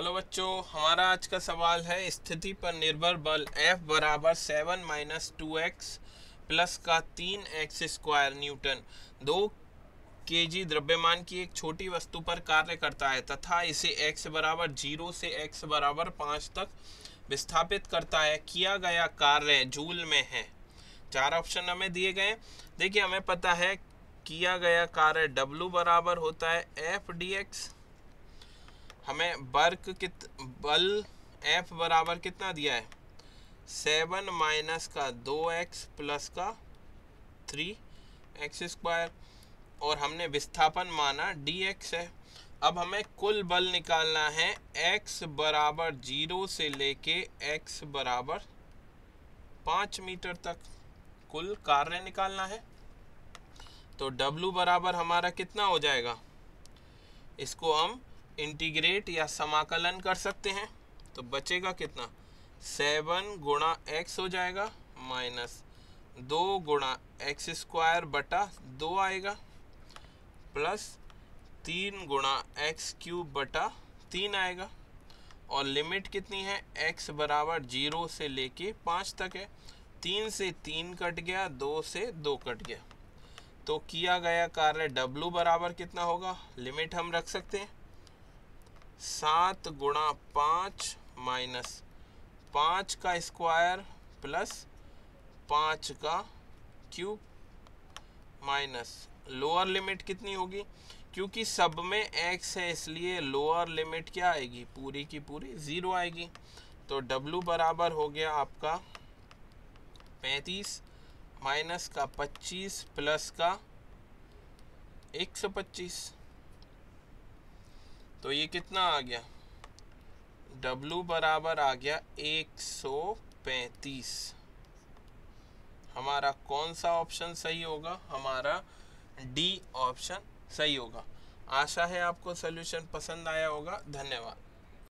Hello बच्चों, हमारा आज का सवाल है, स्थिति पर निर्भर बल F बराबर seven minus two x plus का तीन एक्स स्क्वायर न्यूटन दो के जी द्रव्यमान की एक छोटी वस्तु पर कार्य करता है, तथा इसे x बराबर ज़ीरो से x बराबर पाँच तक विस्थापित करता है, किया गया कार्य जूल में है। चार ऑप्शन हमें दिए गए देखिए, हमें पता है, किया गया कार्य W बराबर होता है एफ़ डी एक्स हमें वर्क कित, बल F बराबर कितना दिया है? सेवन माइनस का दो एक्स प्लस का थ्री एक्स स्क्वायर। और हमने विस्थापन माना डी एक्स है। अब हमें कुल बल निकालना है x बराबर ज़ीरो से लेके x बराबर पाँच मीटर तक। कुल कार्य निकालना है। तो W बराबर हमारा कितना हो जाएगा? इसको हम इंटीग्रेट या समाकलन कर सकते हैं। तो बचेगा कितना? सेवन गुणा एक्स हो जाएगा, माइनस दो गुणा एक्स स्क्वायर बटा दो आएगा, प्लस तीन गुणा एक्स क्यूब बटा तीन आएगा। और लिमिट कितनी है? x बराबर ज़ीरो से लेके पाँच तक है। तीन से तीन कट गया, दो से दो कट गया। तो किया गया कार्य W बराबर कितना होगा? लिमिट हम रख सकते हैं। सात गुणा पाँच माइनस पाँच का स्क्वायर प्लस पाँच का क्यूब माइनस। लोअर लिमिट कितनी होगी? क्योंकि सब में एक्स है, इसलिए लोअर लिमिट क्या आएगी? पूरी की पूरी ज़ीरो आएगी। तो डब्लू बराबर हो गया आपका पैंतीस माइनस का पच्चीस प्लस का एक सौ पच्चीस। तो ये कितना आ गया? W बराबर आ गया एक सौ पैंतीस। हमारा कौन सा ऑप्शन सही होगा? हमारा डी ऑप्शन सही होगा। आशा है आपको सोल्यूशन पसंद आया होगा। धन्यवाद।